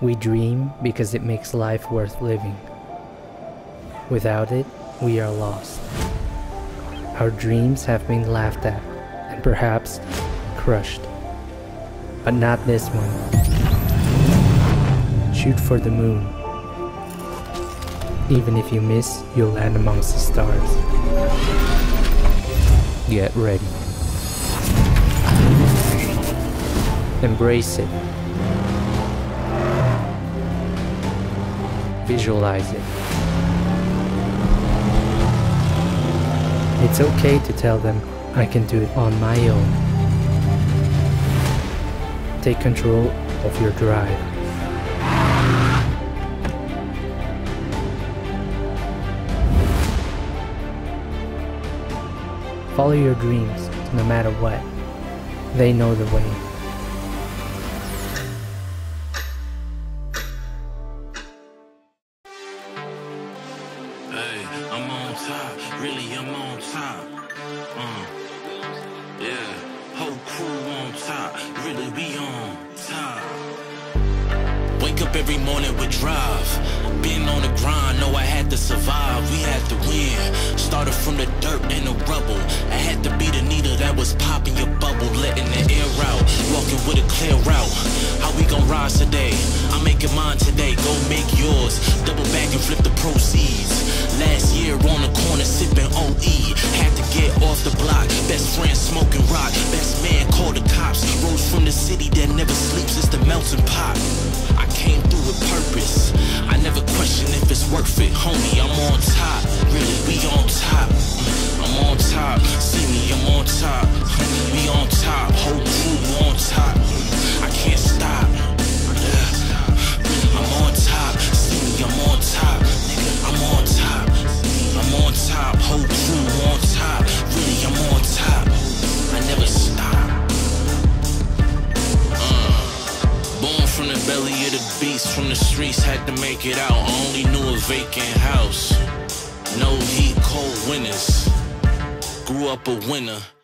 We dream because it makes life worth living. Without it, we are lost. Our dreams have been laughed at and perhaps crushed. But not this one. Shoot for the moon. Even if you miss, you'll land amongst the stars. Get ready. Embrace it. Visualize it. It's okay to tell them I can do it on my own. Take control of your drive. Follow your dreams no matter what. They know the way. I'm on top. Really, I'm on top. Uh, yeah, whole crew on top. Really, we on top. Wake up every morning with drive. Been on the grind, know I had to survive. We had to win. Started from the dirt and the rubble. I had to be the needle that was popping your bubble, letting the air out. Walking with a clear route. How we gon' rise today? I'm making mine today. Go make yours. Double back and flip the proceeds. Off the block. Best friend smoking rock. Best man called the cops. Rose from the city that never sleeps. It's the melting pot. I came through with purpose. I never question if it's worth it, homie. I'm on top. Really, we on top. Of the beast, from the streets, had to make it out. Only knew a vacant house. No heat, cold winters. Grew up a winner.